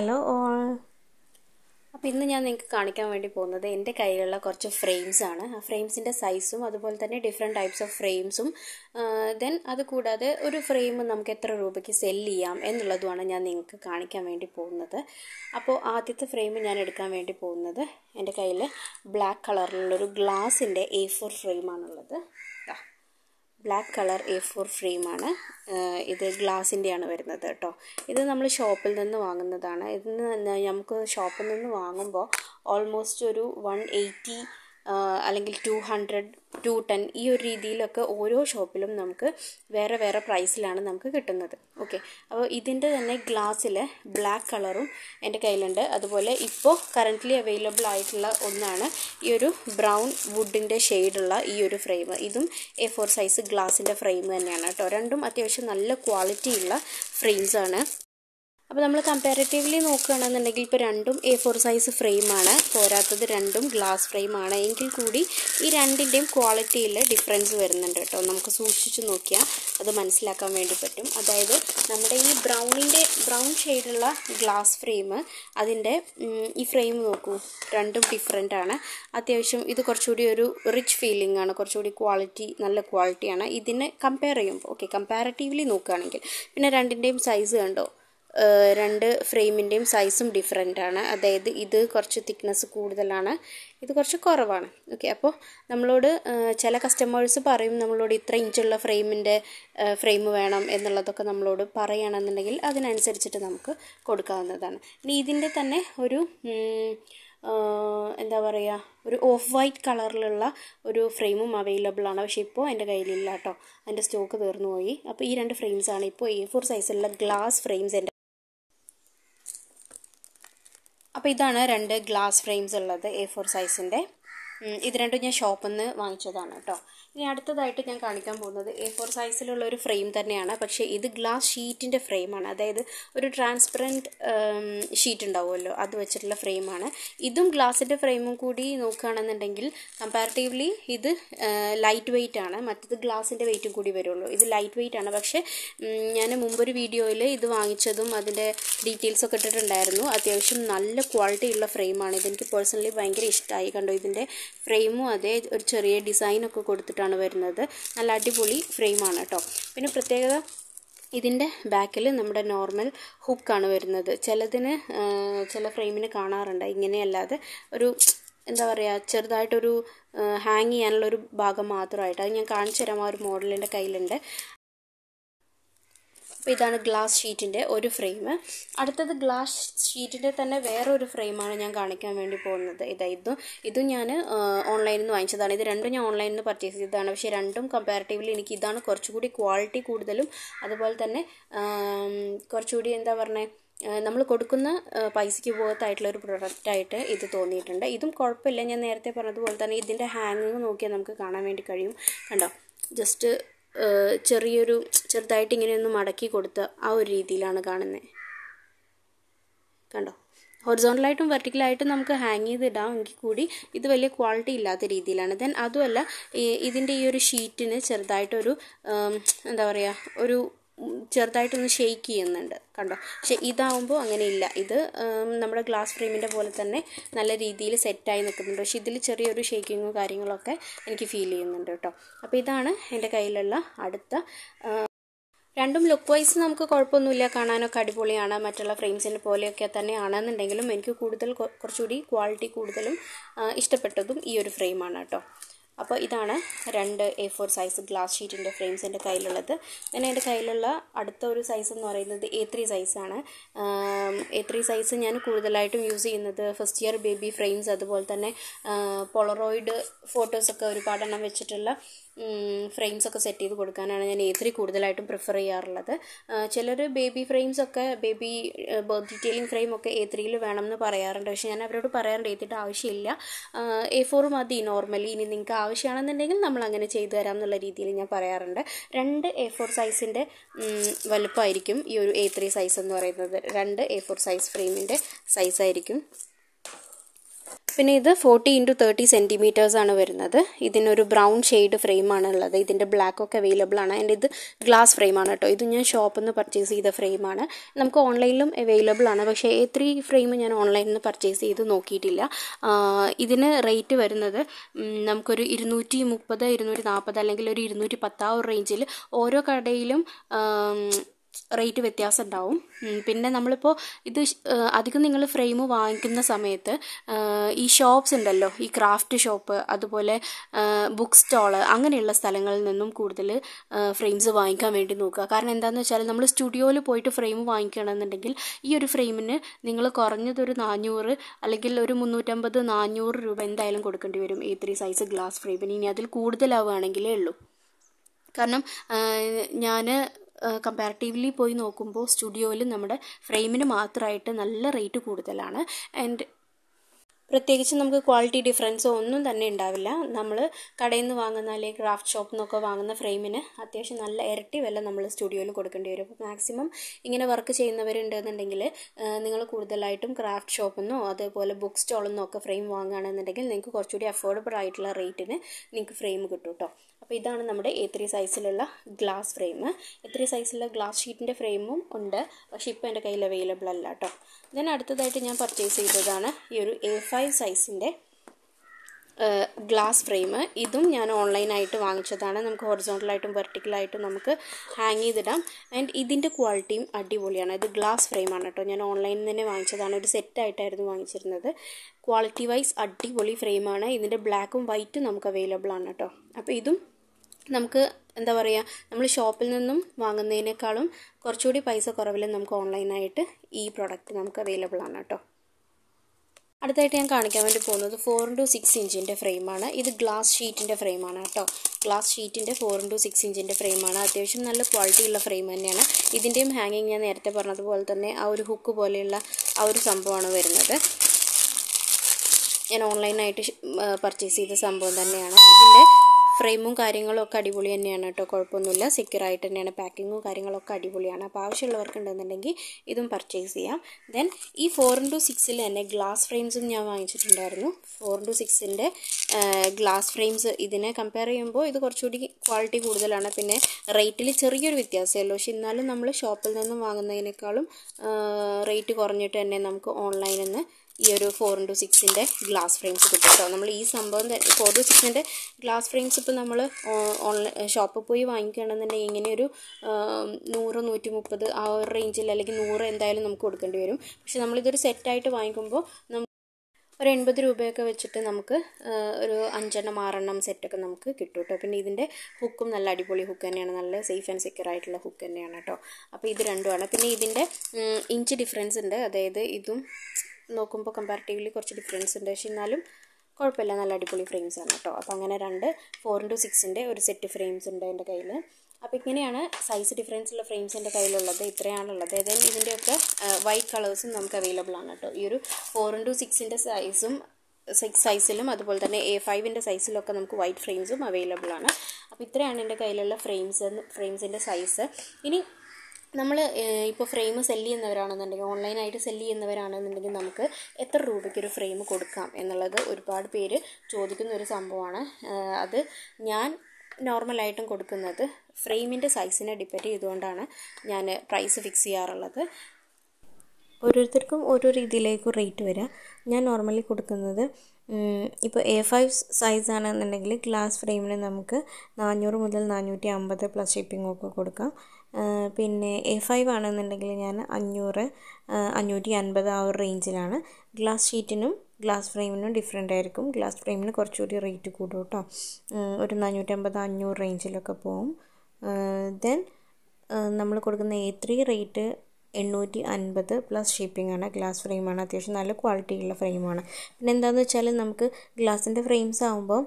Hello all അപ്പോൾ ഇന്ന് ഞാൻ നിങ്ങൾക്ക് കാണിക്കാൻ വേണ്ടി പോകുന്നത് എന്റെ കയ്യിലുള്ള കുറച്ച് ഫ്രെയിംസ് ആണ്. ആ ഫ്രെയിംസിന്റെ സൈസും അതുപോലെ തന്നെ ഡിഫറെന്റ് ടൈപ്സ് ഓഫ് ഫ്രെയിംസും ദെൻ അത് കൂടാതെ ഒരു ഫ്രെയിം നമുക്ക് എത്ര രൂപയ്ക്ക് സെല്ല് ചെയ്യാം എന്നുള്ളതുമാണ് ഞാൻ നിങ്ങൾക്ക് കാണിക്കാൻ വേണ്ടി പോകുന്നത്. അപ്പോൾ ആദ്യത്തെ ഫ്രെയിം ഞാൻ എടുക്കാൻ വേണ്ടി പോകുന്നത് എന്റെ കയ്യിൽ ബ്ലാക്ക് കളറിലുള്ളൊരു ഗ്ലാസിന്റെ എ ഫോർ ഫ്രെയിമാണുള്ളത് ബ്ലാക്ക് കളർ എ ഫോർ ഫ്രെയിമാണ് ഇത് ഗ്ലാസിന്റെയാണ് വരുന്നത് കേട്ടോ. ഇത് നമ്മൾ ഷോപ്പിൽ നിന്ന് വാങ്ങുന്നതാണ്. ഇതിന് നമുക്ക് ഷോപ്പിൽ നിന്ന് വാങ്ങുമ്പോൾ ഓൾമോസ്റ്റ് ഒരു വൺ എയ്റ്റി അല്ലെങ്കിൽ ടു ഹൺഡ്രഡ് ടു ടെൻ ഈ ഒരു രീതിയിലൊക്കെ ഓരോ ഷോപ്പിലും നമുക്ക് വേറെ വേറെ പ്രൈസിലാണ് നമുക്ക് കിട്ടുന്നത്. ഓക്കെ അപ്പോൾ ഇതിന്റെ തന്നെ ഗ്ലാസ്സിൽ ബ്ലാക്ക് കളറും എന്റെ കയ്യിലുണ്ട്. അതുപോലെ ഇപ്പോൾ കറന്റ്ലി അവൈലബിൾ ആയിട്ടുള്ള ഒന്നാണ് ഈ ഒരു ബ്രൗൺ വുഡിന്റെ ഷെയ്ഡുള്ള ഈ ഒരു ഫ്രെയിം ഇതും എ ഫോർ സൈസ് ഗ്ലാസിന്റെ ഫ്രെയിം തന്നെയാണ് കേട്ടോ. രണ്ടും അത്യാവശ്യം നല്ല ക്വാളിറ്റിയുള്ള ഫ്രെയിംസാണ് അപ്പോൾ നമ്മൾ കമ്പാരിറ്റീവ്ലി നോക്കുകയാണെന്നുണ്ടെങ്കിൽ ഇപ്പോൾ രണ്ടും എ ഫോർ സൈസ് ഫ്രെയിമാണ് പോരാത്തത് രണ്ടും ഗ്ലാസ് ഫ്രെയിമാണ് എങ്കിൽ കൂടി ഈ രണ്ടിന്റെയും ക്വാളിറ്റിയിൽ ഡിഫറൻസ് വരുന്നുണ്ട് കേട്ടോ. നമുക്ക് സൂക്ഷിച്ച് നോക്കിയാൽ അത് മനസ്സിലാക്കാൻ വേണ്ടി പറ്റും. അതായത് നമ്മുടെ ഈ ബ്രൗണിന്റെ ബ്രൗൺ ഷെയ്ഡുള്ള ഗ്ലാസ് ഫ്രെയിം അതിന്റെ ഈ ഫ്രെയിം നോക്കൂ. രണ്ടും ഡിഫറെന്റ് ആണ്. അത്യാവശ്യം ഇത് കുറച്ചുകൂടി ഒരു റിച്ച് ഫീലിംഗ് ആണ്. കുറച്ചുകൂടി ക്വാളിറ്റി നല്ല ക്വാളിറ്റിയാണ് ഇതിനെ കമ്പയർ ചെയ്യുമ്പോൾ ഓക്കെ കമ്പാരിറ്റീവ്ലി നോക്കുകയാണെങ്കിൽ. പിന്നെ രണ്ടിന്റെയും സൈസ് കണ്ടോ? രണ്ട് ഫ്രെയിമിന്റെയും സൈസും ഡിഫറെന്റ് ആണ് അതായത് ഇത് കുറച്ച് തിക്നെസ് കൂടുതലാണ് ഇത് കുറച്ച് കുറവാണ്. ഓക്കെ അപ്പോൾ നമ്മളോട് ചില കസ്റ്റമേഴ്സ് പറയും നമ്മളോട് ഇത്ര ഇഞ്ചുള്ള ഫ്രെയിമിന്റെ ഫ്രെയിം വേണം എന്നുള്ളതൊക്കെ നമ്മളോട് പറയുകയാണെന്നുണ്ടെങ്കിൽ അതിനനുസരിച്ചിട്ട് നമുക്ക് കൊടുക്കാവുന്നതാണ്. ഇനി ഇതിന്റെ തന്നെ ഒരു എന്താ പറയുക ഒരു ഓഫ് വൈറ്റ് കളറിലുള്ള ഒരു ഫ്രെയിമും അവൈലബിൾ ആണ്. പക്ഷേ ഇപ്പോൾ എന്റെ കയ്യിലില്ല കേട്ടോ. അതിന്റെ സ്റ്റോക്ക് തീർന്നു പോയി. അപ്പോൾ ഈ രണ്ട് ഫ്രെയിംസാണ് ഇപ്പോൾ എ ഫോർ സൈസിലുള്ള ഗ്ലാസ് ഫ്രെയിംസ് എന്റെ അപ്പോൾ ഇതാണ് രണ്ട് ഗ്ലാസ് ഫ്രെയിംസ് ഉള്ളത് എ ഫോർ സൈസിന്റെ ഇത് രണ്ടും ഞാൻ ഷോപ്പിൽ നിന്ന് വാങ്ങിച്ചതാണ് കേട്ടോ ഇനി അടുത്തതായിട്ട് ഞാൻ കാണിക്കാൻ പോകുന്നത് എ ഫോർ സൈസിലുള്ള ഒരു ഫ്രെയിം തന്നെയാണ്. പക്ഷേ ഇത് ഗ്ലാസ് ഷീറ്റിന്റെ ഫ്രെയിമാണ് അതായത് ഒരു ട്രാൻസ്പെറന്റ് ഷീറ്റ് ഉണ്ടാവുമല്ലോ. അത് വെച്ചിട്ടുള്ള ഫ്രെയിമാണ് ഇതും ഗ്ലാസിന്റെ ഫ്രെയിമും കൂടി നോക്കുകയാണെന്നുണ്ടെങ്കിൽ കമ്പാരിറ്റീവ്ലി ഇത് ലൈറ്റ് വെയിറ്റ് ആണ്. മറ്റത് ഗ്ലാസിന്റെ വെയിറ്റും കൂടി വരുള്ളൂ. ഇത് ലൈറ്റ് വെയിറ്റ് ആണ്. പക്ഷേ ഞാൻ മുമ്പൊരു വീഡിയോയിൽ ഇത് വാങ്ങിച്ചതും അതിന്റെ ഡീറ്റെയിൽസ് ഒക്കെ ഇട്ടിട്ടുണ്ടായിരുന്നു. അത്യാവശ്യം നല്ല ക്വാളിറ്റി ഉള്ള ഫ്രെയിമാണ് ഇതെനിക്ക് പേഴ്സണലി ഭയങ്കര ഇഷ്ടമായി കണ്ടോ ഇതിന്റെ ഫ്രെയിമും അതേ ഒരു ചെറിയ ഡിസൈനൊക്കെ കൊടുത്തിട്ടാണ് വരുന്നത്. നല്ല അടിപൊളി ഫ്രെയിമാണ് കേട്ടോ പിന്നെ പ്രത്യേകത ഇതിന്റെ ബാക്കിൽ നമ്മുടെ നോർമൽ ഹുക്കാണ് വരുന്നത്. ചിലതിന് ചില ഫ്രെയിമിന് കാണാറുണ്ട്. ഇങ്ങനെയല്ലാതെ ഒരു എന്താ പറയുക ചെറുതായിട്ടൊരു ഹാങ് ചെയ്യാനുള്ളൊരു ഭാഗം മാത്രമായിട്ട്. അത് ഞാൻ കാണിച്ചു തരാം ആ ഒരു മോഡലിന്റെ കയ്യിലുണ്ട്. അപ്പോൾ ഇതാണ് ഗ്ലാസ് ഷീറ്റിന്റെ ഒരു ഫ്രെയിം അടുത്തത് ഗ്ലാസ് ഷീറ്റിന്റെ തന്നെ വേറൊരു ഫ്രെയിമാണ് ഞാൻ കാണിക്കാൻ വേണ്ടി പോകുന്നത്. ഇതാ ഇതും. ഇതും ഞാൻ ഓൺലൈനിൽ നിന്ന് വാങ്ങിച്ചതാണ്. ഇത് രണ്ടും ഞാൻ ഓൺലൈനിൽ നിന്ന് പർച്ചേസ് ചെയ്തതാണ്. പക്ഷേ രണ്ടും കമ്പാരിറ്റീവ്ലി എനിക്ക് ഇതാണ് കുറച്ചുകൂടി ക്വാളിറ്റി കൂടുതലും. അതുപോലെ തന്നെ കുറച്ചുകൂടി എന്താ പറയുക നമ്മൾ കൊടുക്കുന്ന പൈസയ്ക്ക് പോകത്തായിട്ടുള്ള ഒരു പ്രൊഡക്റ്റായിട്ട് ഇത് തോന്നിയിട്ടുണ്ട്. ഇതും കുഴപ്പമില്ല. ഞാൻ നേരത്തെ പറഞ്ഞതുപോലെ തന്നെ ഇതിന്റെ ഹാങ്ങിങ് നോക്കിയാൽ നമുക്ക് കാണാൻ വേണ്ടി കഴിയും. കണ്ടോ? ജസ്റ്റ് ചെറിയൊരു ചെറുതായിട്ട് ഇങ്ങനെ ഒന്ന് മടക്കി കൊടുത്ത ആ ഒരു രീതിയിലാണ് കാണുന്നത് കണ്ടോ? ഹൊറിസോണ്ടലായിട്ടും വെർട്ടിക്കലായിട്ടും നമുക്ക് ഹാങ് ചെയ്തിടാം എങ്കിൽ കൂടി ഇത് വലിയ ക്വാളിറ്റി ഇല്ലാത്ത രീതിയിലാണ്. ദെൻ അതുമല്ല ഇതിന്റെ ഈ ഒരു ഷീറ്റിന് ചെറുതായിട്ടൊരു എന്താ പറയുക ഒരു ചെറുതായിട്ടൊന്ന് ഷെയ്ക്ക് ചെയ്യുന്നുണ്ട്. കണ്ടോ? പക്ഷെ ഇതാവുമ്പോൾ അങ്ങനെയില്ല. ഇത് നമ്മുടെ ഗ്ലാസ് ഫ്രെയിമിന്റെ പോലെ തന്നെ നല്ല രീതിയിൽ സെറ്റായി നിൽക്കുന്നുണ്ട്. പക്ഷെ ഇതിൽ ചെറിയൊരു ഷെയ്ക്കിങ്ങും കാര്യങ്ങളൊക്കെ എനിക്ക് ഫീൽ ചെയ്യുന്നുണ്ട് കേട്ടോ. അപ്പോൾ ഇതാണ് എന്റെ കയ്യിലുള്ള അടുത്ത രണ്ടും ലുക്ക് വൈസ് നമുക്ക് കുഴപ്പമൊന്നുമില്ല. കാണാനൊക്കെ അടിപൊളിയാണ്. മറ്റുള്ള ഫ്രെയിംസിന്റെ പോലെയൊക്കെ തന്നെയാണെന്നുണ്ടെങ്കിലും എനിക്ക് കൂടുതൽ കുറച്ചുകൂടി ക്വാളിറ്റി കൂടുതലും ഇഷ്ടപ്പെട്ടതും ഈ ഒരു ഫ്രെയിമാണ് കേട്ടോ. അപ്പോൾ ഇതാണ് രണ്ട് എ ഫോർ സൈസ് ഗ്ലാസ് ഷീറ്റിന്റെ ഫ്രെയിംസ് എന്റെ കയ്യിലുള്ളത്. പിന്നെ എന്റെ കയ്യിലുള്ള അടുത്ത ഒരു സൈസ് എന്ന് പറയുന്നത് എ ത്രീ സൈസാണ് എ ത്രീ സൈസ് ഞാൻ കൂടുതലായിട്ടും യൂസ് ചെയ്യുന്നത് ഫസ്റ്റ് ഇയർ ബേബി ഫ്രെയിംസ് അതുപോലെ തന്നെ പൊളറോയിഡ് ഫോട്ടോസൊക്കെ ഒരുപാടെണ്ണം വെച്ചിട്ടുള്ള ഫ്രെയിംസ് ഒക്കെ സെറ്റ് ചെയ്ത് കൊടുക്കാനാണ് ഞാൻ എ ത്രീ കൂടുതലായിട്ടും പ്രിഫർ ചെയ്യാറുള്ളത്. ചിലർ ബേബി ഫ്രെയിംസ് ഒക്കെ ബേബി ബർത്ത് ഡീറ്റെയിലിംഗ് ഫ്രെയിം ഒക്കെ എ ത്രീയിൽ വേണം എന്ന് പറയാറുണ്ട്. പക്ഷേ ഞാൻ അവരോട് പറയാറുണ്ട് എത്തിയിട്ട് ആവശ്യമില്ല. എ ഫോർ മതി നോർമലി ഇനി നിങ്ങൾക്ക് ആവശ്യമാണെന്നുണ്ടെങ്കിൽ നമ്മൾ അങ്ങനെ ചെയ്തു തരാം എന്നുള്ള രീതിയിൽ ഞാൻ പറയാറുണ്ട്. രണ്ട് എ ഫോർ സൈസിന്റെ വലുപ്പമായിരിക്കും ഈ ഒരു എ ത്രീ സൈസ് എന്ന് പറയുന്നത്. രണ്ട് എ ഫോർ സൈസ് ഫ്രെയിമിന്റെ സൈസായിരിക്കും പിന്നെ ഇത് ഫോർട്ടി ഇന്റു തേർട്ടി ആണ് വരുന്നത്. ഇതിനൊരു ബ്രൗൺ ഷെയ്ഡ് ഫ്രെയിമാണ് ഉള്ളത്. ഇതിന്റെ ബ്ലാക്ക് ഒക്കെ അവൈലബിൾ ആണ്. ആൻഡ് ഇത് ഗ്ലാസ് ഫ്രെയിമാണ് കേട്ടോ. ഇത് ഞാൻ ഷോപ്പിൽ നിന്ന് പർച്ചേസ് ചെയ്ത ഫ്രെയിമാണ് നമുക്ക് ഓൺലൈനിലും അവൈലബിൾ ആണ്. പക്ഷേ എ ത്രീ ഫ്രെയിം ഞാൻ ഓൺലൈനിൽ നിന്ന് പർച്ചേസ് ചെയ്ത് നോക്കിയിട്ടില്ല. ഇതിന് റേറ്റ് വരുന്നത് നമുക്കൊരു ഇരുന്നൂറ്റി മുപ്പത് ഇരുന്നൂറ്റി നാൽപ്പത് അല്ലെങ്കിൽ ഒരു ഇരുന്നൂറ്റി പത്ത് ആ ഒരു റേഞ്ചിൽ ഓരോ കടയിലും റേറ്റ് വ്യത്യാസം ഉണ്ടാവും പിന്നെ നമ്മളിപ്പോൾ ഇത് അധികം നിങ്ങൾ ഫ്രെയിം വാങ്ങിക്കുന്ന സമയത്ത് ഈ ഷോപ്സ് ഉണ്ടല്ലോ ഈ ക്രാഫ്റ്റ് ഷോപ്പ് അതുപോലെ ബുക്ക് സ്റ്റോൾ അങ്ങനെയുള്ള സ്ഥലങ്ങളിൽ നിന്നും കൂടുതൽ ഫ്രെയിംസ് വാങ്ങിക്കാൻ വേണ്ടി നോക്കുക. കാരണം എന്താണെന്ന് വെച്ചാൽ നമ്മൾ സ്റ്റുഡിയോയിൽ പോയിട്ട് ഫ്രെയിം വാങ്ങിക്കണമെന്നുണ്ടെങ്കിൽ ഈ ഒരു ഫ്രെയിമിന് നിങ്ങൾ കുറഞ്ഞതൊരു നാനൂറ് അല്ലെങ്കിൽ ഒരു മുന്നൂറ്റമ്പത് നാനൂറ് രൂപ എന്തായാലും കൊടുക്കേണ്ടി വരും ഈ ത്രീ സൈസ് ഗ്ലാസ് ഫ്രെയിമിന് ഇനി അതിൽ കൂടുതലാവുകയാണെങ്കിലേ ഉള്ളൂ. കാരണം ഞാൻ കമ്പാരിറ്റീവ്ലി പോയി നോക്കുമ്പോൾ സ്റ്റുഡിയോയിൽ നമ്മുടെ ഫ്രെയിമിന് മാത്രമായിട്ട് നല്ല റേറ്റ് കൂടുതലാണ്. ആൻഡ് പ്രത്യേകിച്ച് നമുക്ക് ക്വാളിറ്റി ഡിഫറൻസോ ഒന്നും തന്നെ ഉണ്ടാവില്ല. നമ്മൾ കടയിൽ നിന്ന് വാങ്ങുന്ന അല്ലെങ്കിൽ ക്രാഫ്റ്റ് ഷോപ്പിൽ നിന്നൊക്കെ വാങ്ങുന്ന ഫ്രെയിമിന് അത്യാവശ്യം നല്ല ഇരട്ടി വില നമ്മൾ സ്റ്റുഡിയോയിൽ കൊടുക്കേണ്ടി വരും. അപ്പോൾ മാക്സിമം ഇങ്ങനെ വർക്ക് ചെയ്യുന്നവരുണ്ടെന്നുണ്ടെങ്കിൽ നിങ്ങൾ കൂടുതലായിട്ടും ക്രാഫ്റ്റ് ഷോപ്പിൽ നിന്നോ അതേപോലെ ബുക്ക് സ്റ്റോളിൽ നിന്നോ ഒക്കെ ഫ്രെയിം വാങ്ങുകയാണെന്നുണ്ടെങ്കിൽ നിങ്ങൾക്ക് കുറച്ചുകൂടി അഫോർഡബിൾ ആയിട്ടുള്ള റേറ്റിന് നിങ്ങൾക്ക് ഫ്രെയിം കിട്ടും കേട്ടോ അപ്പോൾ ഇതാണ് നമ്മുടെ എ ത്രീ സൈസിലുള്ള ഗ്ലാസ് ഫ്രെയിം എ ത്രീ സൈസിലുള്ള ഗ്ലാസ് ഷീറ്റിന്റെ ഫ്രെയിമും ഉണ്ട്. പക്ഷേ ഇപ്പോൾ എന്റെ കയ്യിൽ അവൈലബിൾ അല്ല കേട്ടോ ദെൻ അടുത്തതായിട്ട് ഞാൻ പർച്ചേസ് ചെയ്തതാണ് ഈ ഒരു എ ഫൈവ് സൈസിന്റെ ഗ്ലാസ് ഫ്രെയിം ഇതും ഞാൻ ഓൺലൈനായിട്ട് വാങ്ങിച്ചതാണ്. നമുക്ക് ഹൊറിസോണ്ടലായിട്ടും വെർട്ടിക്കലായിട്ടും നമുക്ക് ഹാങ് ചെയ്തിടാം. ആൻഡ് ഇതിന്റെ ക്വാളിറ്റിയും അടിപൊളിയാണ്. ഇത് ഗ്ലാസ് ഫ്രെയിമാണ് കേട്ടോ. ഞാൻ ഓൺലൈനിൽ തന്നെ വാങ്ങിച്ചതാണ്. ഒരു സെറ്റായിട്ടായിരുന്നു വാങ്ങിച്ചിരുന്നത്. ക്വാളിറ്റി വൈസ് അടിപൊളി ഫ്രെയിമാണ് ഇതിന്റെ ബ്ലാക്കും വൈറ്റും നമുക്ക് അവൈലബിൾ ആണ് കേട്ടോ. അപ്പോൾ ഇതും നമുക്ക് എന്താ പറയുക നമ്മൾ ഷോപ്പിൽ നിന്നും വാങ്ങുന്നതിനേക്കാളും കുറച്ചുകൂടി പൈസ കുറവിൽ നമുക്ക് ഓൺലൈനായിട്ട് ഈ പ്രോഡക്റ്റ് നമുക്ക് അവൈലബിൾ ആണ് കേട്ടോ അടുത്തായിട്ട് ഞാൻ കാണിക്കാൻ വേണ്ടി പോകുന്നത് ഫോർ ഇന്റു സിക്സ് ഇഞ്ചിന്റെ ഫ്രെയിമാണ് ഇത് ഗ്ലാസ് ഷീറ്റിന്റെ ഫ്രെയിമാണ് കേട്ടോ ഗ്ലാസ് ഷീറ്റിന്റെ ഫോർ ഇന്റു സിക്സ് ഇഞ്ചിന്റെ ഫ്രെയിമാണ് അത്യാവശ്യം നല്ല ക്വാളിറ്റി ഉള്ള ഫ്രെയിം തന്നെയാണ്. ഇതിന്റെയും ഹാങ്ങിങ് ഞാൻ നേരത്തെ പറഞ്ഞതുപോലെ തന്നെ ആ ഒരു ഹുക്ക് പോലെയുള്ള ആ ഒരു സംഭവമാണ് വരുന്നത്. ഞാൻ ഓൺലൈനായിട്ട് പർച്ചേസ് ചെയ്ത സംഭവം തന്നെയാണ്. ഇതിന്റെ ഫ്രെയിമും കാര്യങ്ങളും ഒക്കെ അടിപൊളി തന്നെയാണ് കേട്ടോ. കുഴപ്പമൊന്നുമില്ല. സെക്യൂറായിട്ട് തന്നെയാണ് പാക്കിങ്ങും കാര്യങ്ങളൊക്കെ അടിപൊളിയാണ്. അപ്പോൾ ആവശ്യമുള്ളവർക്ക് ഉണ്ടെന്നുണ്ടെങ്കിൽ ഇതും പർച്ചേസ് ചെയ്യാം. ദെൻ ഈ ഫോർ ഇന്റു സിക്സിൽ തന്നെ ഗ്ലാസ് ഫ്രെയിംസും ഞാൻ വാങ്ങിച്ചിട്ടുണ്ടായിരുന്നു. ഫോർ ഇന്റു സിക്സിന്റെ ഗ്ലാസ് ഫ്രെയിംസ് ഇതിനെ കമ്പയർ ചെയ്യുമ്പോൾ ഇത് കുറച്ചുകൂടി ക്വാളിറ്റി കൂടുതലാണ്. പിന്നെ റേറ്റിൽ ചെറിയൊരു വ്യത്യാസമല്ലോ പക്ഷെ എന്നാലും നമ്മൾ ഷോപ്പിൽ നിന്നും വാങ്ങുന്നതിനേക്കാളും റേറ്റ് കുറഞ്ഞിട്ട് തന്നെ നമുക്ക് ഓൺലൈനിൽ നിന്ന് ഈ ഒരു ഫോർ ഇന്റു സിക്സിന്റെ ഗ്ലാസ് ഫ്രെയിംസ് കിട്ടും നമ്മൾ ഈ സംഭവം ഫോർ ടു സിക്സിന്റെ ഗ്ലാസ് ഫ്രെയിംസ് ഇപ്പോൾ നമ്മൾ ഓൺലൈൻ ഷോപ്പിൽ പോയി വാങ്ങിക്കുകയാണെന്നുണ്ടെങ്കിൽ ഇങ്ങനെ ഒരു നൂറ് നൂറ്റി മുപ്പത് ആ ഒരു റേഞ്ചിൽ അല്ലെങ്കിൽ നൂറ് എന്തായാലും നമുക്ക് കൊടുക്കേണ്ടി വരും. പക്ഷെ നമ്മളിതൊരു സെറ്റായിട്ട് വാങ്ങിക്കുമ്പോൾ നമുക്ക് ഒരു എൺപത് രൂപയൊക്കെ വെച്ചിട്ട് നമുക്ക് ഒരു അഞ്ചെണ്ണം ആറെണ്ണം സെറ്റൊക്കെ നമുക്ക് കിട്ടും കേട്ടോ. പിന്നെ ഇതിന്റെ ഹുക്കും നല്ല അടിപൊളി ഹുക്ക് തന്നെയാണ്. നല്ല സേഫ് ആൻഡ് സെക്യൂർ ആയിട്ടുള്ള ഹുക്ക് തന്നെയാണ് കേട്ടോ. അപ്പോൾ ഇത് രണ്ടുമാണ്. പിന്നെ ഇതിന്റെ ഇഞ്ച് ഡിഫറൻസ് ഉണ്ട്. അതായത് ഇതും നോക്കുമ്പോൾ കമ്പാരിറ്റീവ്ലി കുറച്ച് ഡിഫറൻസ് ഉണ്ട്. പക്ഷെ എന്നാലും കുഴപ്പമില്ല. നല്ല അടിപൊളി ഫ്രെയിംസ് ആണ് കേട്ടോ. അപ്പോൾ അങ്ങനെ രണ്ട് ഫോർ ഇന്റു സിക്സിന്റെ ഒരു സെറ്റ് ഫ്രെയിംസ് ഉണ്ട് എന്റെ കയ്യിൽ അപ്പോൾ ഇങ്ങനെയാണ് സൈസ് ഡിഫറൻസ് ഉള്ള ഫ്രെയിംസ് എന്റെ കയ്യിലുള്ളത്. ഇത്രയാണുള്ളത്. ദെൻ ഇതിന്റെയൊക്കെ വൈറ്റ് കളേഴ്സും നമുക്ക് അവൈലബിൾ ആണ് കേട്ടോ. ഈ ഒരു ഫോർ ഇന്റു സിക്സിന്റെ സൈസും സിക്സ് സൈസിലും അതുപോലെ തന്നെ എ ഫൈവിന്റെ സൈസിലൊക്കെ നമുക്ക് വൈറ്റ് ഫ്രെയിംസും അവൈലബിൾ ആണ്. അപ്പോൾ ഇത്രയാണ് എന്റെ കയ്യിലുള്ള ഫ്രെയിംസ് ഫ്രെയിംസിന്റെ സൈസ് ഇനി നമ്മൾ ഇപ്പോൾ ഫ്രെയിം സെല്ല് ചെയ്യുന്നവരാണെന്നുണ്ടെങ്കിൽ ഓൺലൈനായിട്ട് സെല്ല് ചെയ്യുന്നവരാണെന്നുണ്ടെങ്കിൽ നമുക്ക് എത്ര രൂപയ്ക്ക് ഒരു ഫ്രെയിം കൊടുക്കാം എന്നുള്ളത് ഒരുപാട് പേര് ചോദിക്കുന്ന ഒരു സംഭവമാണ്. അത് ഞാൻ നോർമലായിട്ടും കൊടുക്കുന്നത് ഫ്രെയിമിന്റെ സൈസിനെ ഡിപ്പെൻഡ് ചെയ്തുകൊണ്ടാണ് ഞാൻ പ്രൈസ് ഫിക്സ് ചെയ്യാറുള്ളത്. ഓരോരുത്തർക്കും ഓരോ രീതിയിലേക്കും റേറ്റ് വരിക ഞാൻ നോർമലി കൊടുക്കുന്നത് ഇപ്പോൾ എ ഫൈവ് സൈസ് ആണെന്നുണ്ടെങ്കിൽ ഗ്ലാസ് ഫ്രെയിമിന് നമുക്ക് നാനൂറ് മുതൽ നാനൂറ്റി അമ്പത് പ്ലസ് ഷിപ്പിംഗ് ഒക്കെ കൊടുക്കാം. പിന്നെ എ ഫൈവ് ആണെന്നുണ്ടെങ്കിൽ ഞാൻ അഞ്ഞൂറ് അഞ്ഞൂറ്റി അൻപത് ആ ഒരു റേഞ്ചിലാണ് ഗ്ലാസ് ഷീറ്റിനും ഗ്ലാസ് ഫ്രെയിമിനും ഡിഫറെന്റ് ആയിരിക്കും. ഗ്ലാസ് ഫ്രെയിമിന് കുറച്ചുകൂടി റേറ്റ് കൂടും കേട്ടോ ഒരു നാനൂറ്റമ്പത് അഞ്ഞൂറ് റേഞ്ചിലൊക്കെ പോകും ദെൻ നമ്മൾ കൊടുക്കുന്ന എ ത്രീ റേറ്റ് എണ്ണൂറ്റി അൻപത് പ്ലസ് ഷിപ്പിംഗ് ആണ് ഗ്ലാസ് ഫ്രെയിമാണ് അത്യാവശ്യം നല്ല ക്വാളിറ്റിയുള്ള ഫ്രെയിമാണ് പിന്നെ എന്താണെന്ന് വെച്ചാൽ നമുക്ക് ഗ്ലാസിന്റെ ഫ്രെയിംസ് ആകുമ്പോൾ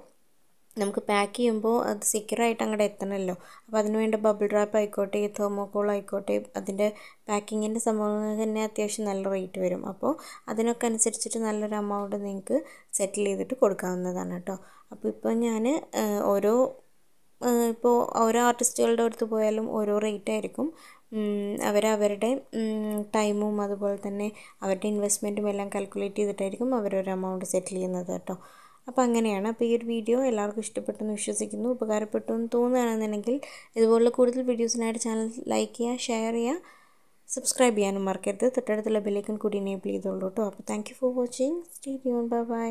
നമുക്ക് പാക്ക് ചെയ്യുമ്പോൾ അത് സെക്യൂറായിട്ട് അങ്ങോട്ട് എത്തണമല്ലോ. അപ്പോൾ അതിന് വേണ്ട ബബിൾ റാപ്പ് ആയിക്കോട്ടെ തെർമോക്കോൾ ആയിക്കോട്ടെ അതിന്റെ പാക്കിങ്ങിന്റെ സംഭവങ്ങൾ തന്നെ അത്യാവശ്യം നല്ല റേറ്റ് വരും. അപ്പോൾ അതിനൊക്കെ അനുസരിച്ചിട്ട് നല്ലൊരു എമൗണ്ട് നിങ്ങൾക്ക് സെറ്റിൽ ചെയ്തിട്ട് കൊടുക്കാവുന്നതാണ് കേട്ടോ. അപ്പോൾ ഇപ്പോൾ ഞാൻ ഓരോ ഇപ്പോൾ ഓരോ ആർട്ടിസ്റ്റുകളുടെ അടുത്ത് പോയാലും ഓരോ റേറ്റ് ആയിരിക്കും. അവർ അവരുടെ ടൈമും അതുപോലെ തന്നെ അവരുടെ ഇൻവെസ്റ്റ്മെന്റും എല്ലാം കാൽക്കുലേറ്റ് ചെയ്തിട്ടായിരിക്കും അവരൊരു എമൗണ്ട് സെറ്റിൽ ചെയ്യുന്നത് കേട്ടോ. അപ്പോൾ അങ്ങനെയാണ്. അപ്പോൾ ഈ ഒരു വീഡിയോ എല്ലാവർക്കും ഇഷ്ടപ്പെട്ടെന്ന് വിശ്വസിക്കുന്നു. ഉപകാരപ്പെട്ടു എന്ന് തോന്നുകയാണെന്നുണ്ടെങ്കിൽ ഇതുപോലുള്ള കൂടുതൽ വീഡിയോസിനായിട്ട് ചാനൽ ലൈക്ക് ചെയ്യുക ഷെയർ ചെയ്യുക സബ്സ്ക്രൈബ് ചെയ്യാനും മറക്കരുത്. തൊട്ടടുത്തുള്ള ബെല്ലൈക്കൺ കൂടി എനേബിൾ ചെയ്തോളൂ കേട്ടോ. അപ്പോൾ thank you for watching stay tune bye bye